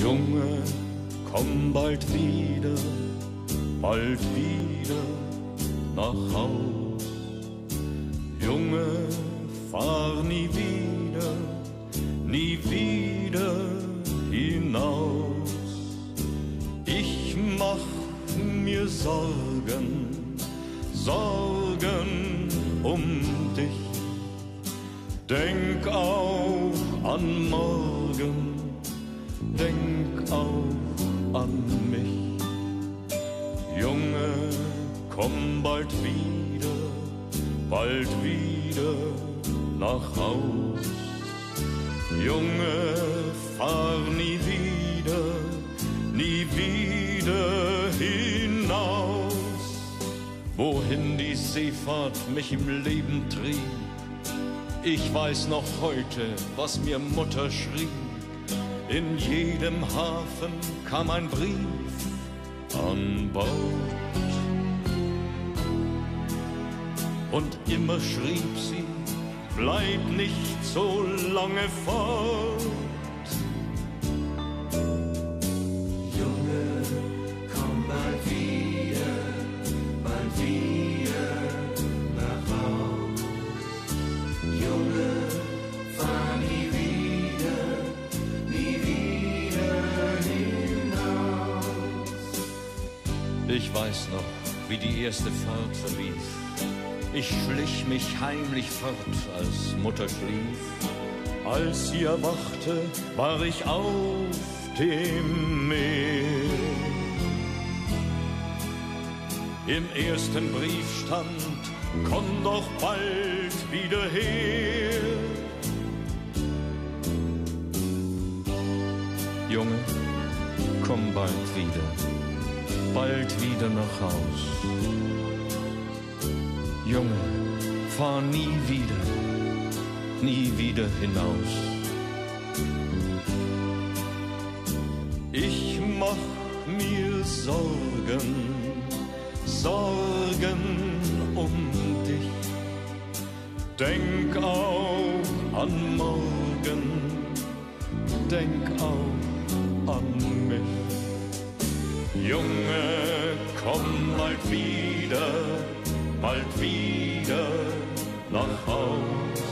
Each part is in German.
Junge, komm bald wieder, bald wieder nach Haus. Junge, fahr nie wieder, nie wieder hinaus. Ich mach mir Sorgen, Sorgen um dich. Denk auch an morgen, denk auch an mich. Junge, komm bald wieder, bald wieder nach Haus. Junge, fahr nie wieder, nie wieder hinaus. Wohin die Seefahrt mich im Leben trieb, ich weiß noch heute, was mir Mutter schrieb. In jedem Hafen kam ein Brief an Bord. Und immer schrieb sie, bleib nicht so lange fort. Ich weiß noch, wie die erste Fahrt verlief. Ich schlich mich heimlich fort, als Mutter schlief. Als sie erwachte, war ich auf dem Meer. Im ersten Brief stand, komm doch bald wieder her. Junge, komm bald wieder, bald wieder nach Haus. Junge, fahr nie wieder, nie wieder hinaus. Ich mach mir Sorgen, Sorgen um dich. Denk auch an morgen, denk auch an mich. Junge, komm bald wieder, bald wieder nach Haus.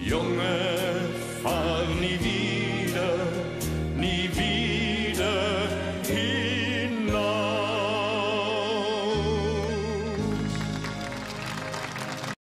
Junge,